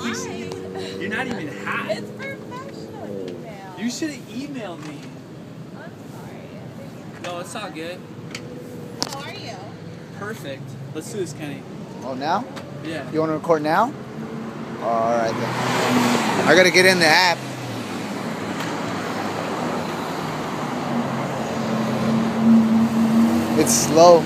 Why? You're not even hot. It's professional email. You should have emailed me. I'm sorry. No, it's all good. How are you? Perfect. Let's do this, Kenny. Oh, now? Yeah. You want to record now? All right then. I gotta get in the app. It's slow.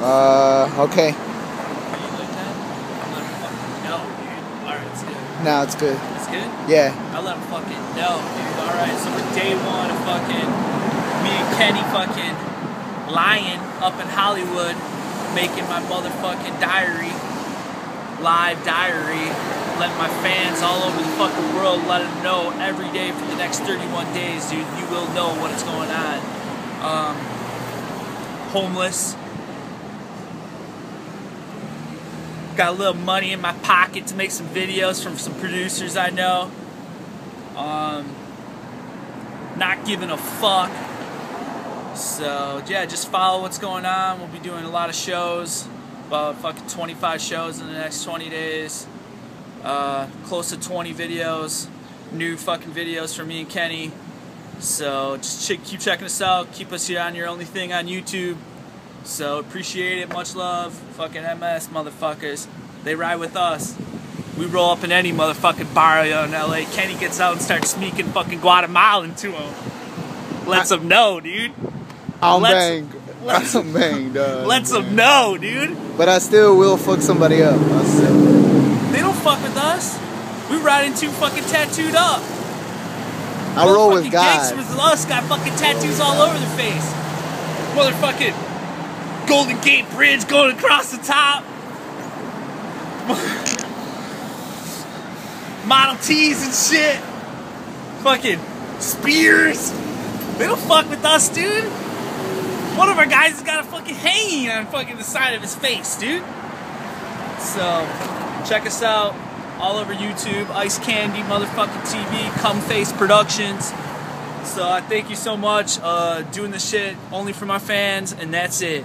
Uh, okay. No, dude. Alright, it's good. Now it's good. It's good? Yeah. I let him fucking know, dude. Alright, so we're day one of fucking me and Kenny fucking lying up in Hollywood, making my motherfucking diary, live diary, let my fans all over the fucking world let them know every day for the next 31 days, dude. You will know what is going on. Um, homeless. Got a little money in my pocket to make some videos from some producers I know. Um, not giving a fuck. So yeah, just follow what's going on. We'll be doing a lot of shows, about fucking 25 shows in the next 20 days. Uh, close to 20 videos, new fucking videos from me and Kenny. So just keep checking us out. Keep us here on your only thing on YouTube. So appreciate it. Much love. Fucking MS motherfuckers. They ride with us. We roll up in any motherfucking barrio in LA. Kenny gets out and starts sneaking fucking Guatemalan to him. Lets them know, dude. I'm Let's- bang. let's- I'm bang, dog. Lets them know, dude. But I still will fuck somebody up. They don't fuck with us. We riding too fucking tattooed up. I roll with God. Gangsters with us got fucking tattoos all over their face. Motherfucking Golden Gate Bridge going across the top. Model T's and shit. Fucking spears. They don't fuck with us, dude. One of our guys has got a fucking hanging on fucking the side of his face, dude. So, check us out all over YouTube, Ice Candy, motherfucking TV, Come Face Productions. So I thank you so much. Uh, doing the shit only for my fans, and that's it.